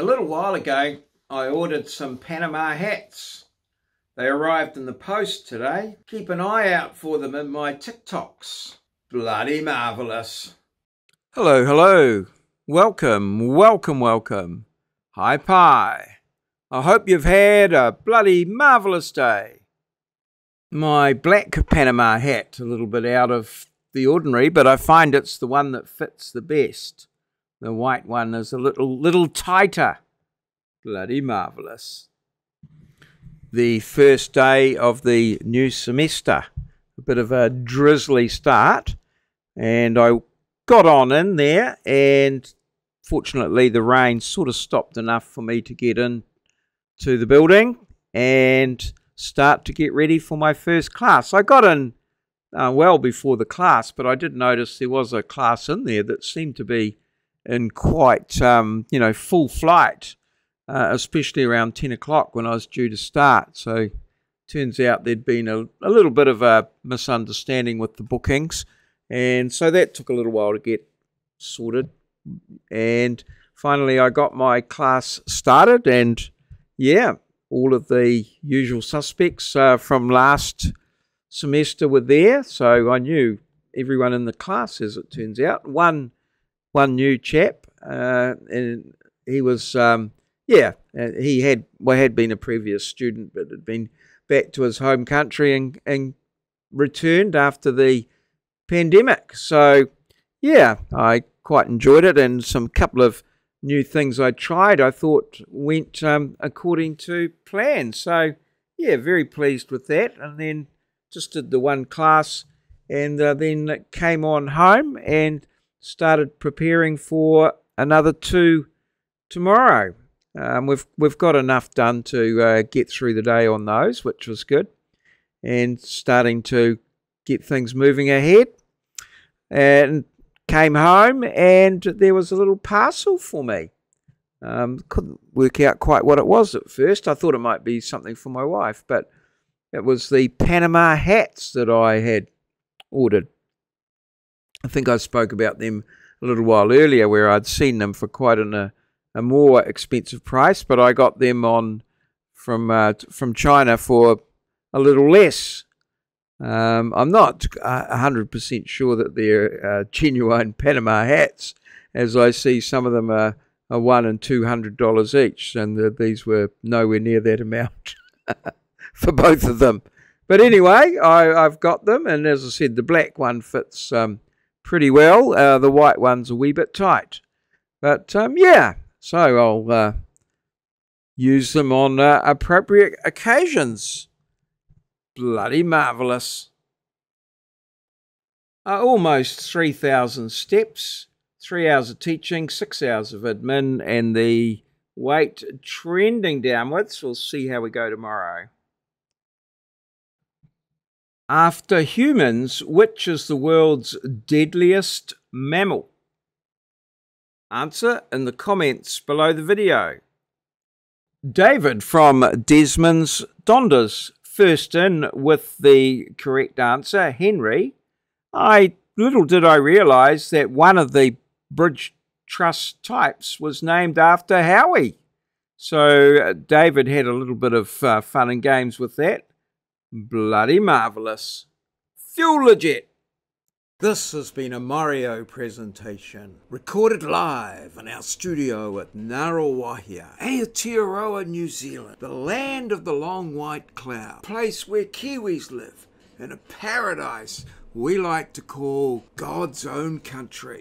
A little while ago, I ordered some Panama hats. They arrived in the post today. Keep an eye out for them in my TikToks. Bloody marvellous. Hello, hello. Welcome, welcome, welcome. Hi, Pie. I hope you've had a bloody marvellous day. My black Panama hat, a little bit out of the ordinary, but I find it's the one that fits the best. The white one is a little little tighter. Bloody marvellous. The first day of the new semester. A bit of a drizzly start. And I got on in there and fortunately the rain sort of stopped enough for me to get in to the building and start to get ready for my first class. I got in uh, well before the class, but I did notice there was a class in there that seemed to be in quite, um, you know, full flight, uh, especially around 10 o'clock when I was due to start. So turns out there'd been a, a little bit of a misunderstanding with the bookings. And so that took a little while to get sorted. And finally, I got my class started. And yeah, all of the usual suspects uh, from last semester were there. So I knew everyone in the class, as it turns out. One one new chap, uh, and he was, um, yeah, he had well had been a previous student, but had been back to his home country and and returned after the pandemic. So yeah, I quite enjoyed it, and some couple of new things I tried I thought went um, according to plan. So yeah, very pleased with that, and then just did the one class, and uh, then came on home and started preparing for another two tomorrow. Um, we've we've got enough done to uh, get through the day on those, which was good, and starting to get things moving ahead. And came home, and there was a little parcel for me. Um, couldn't work out quite what it was at first. I thought it might be something for my wife, but it was the Panama hats that I had ordered. I think I spoke about them a little while earlier where I'd seen them for quite an, a, a more expensive price, but I got them on from uh, from China for a little less. Um, I'm not hundred percent sure that they're uh, genuine Panama hats, as I see some of them are, are one and two hundred dollars each, and the, these were nowhere near that amount for both of them. But anyway, I, have got them, and as I said, the black one fits um, pretty well. Uh, the white one's a wee bit tight. But um, yeah, so I'll uh, use them on uh, appropriate occasions. Bloody marvellous. Uh, almost 3,000 steps, three hours of teaching, six hours of admin, and the weight trending downwards. We'll see how we go tomorrow. After humans, which is the world's deadliest mammal? Answer in the comments below the video. David from Desmond's Donders first in with the correct answer, Henry. I little did I realize that one of the bridge truss types was named after Howie. So uh, David had a little bit of uh, fun and games with that. Bloody marvellous. Fuel legit. This has been a maurieo presentation, recorded live in our studio at Ngaruawahia, Aotearoa, New Zealand, the land of the long white cloud, place where Kiwis live, in a paradise we like to call God's own country.